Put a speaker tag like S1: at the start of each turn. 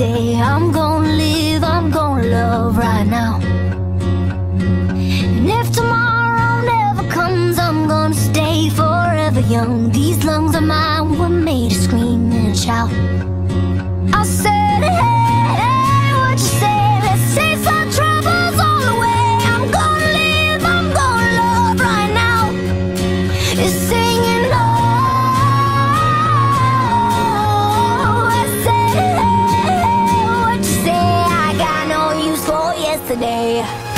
S1: day. I'm gonna live, I'm gonna love right now. And if tomorrow never comes, I'm gonna stay forever young. These lungs of mine were made to scream and shout. I said. yesterday.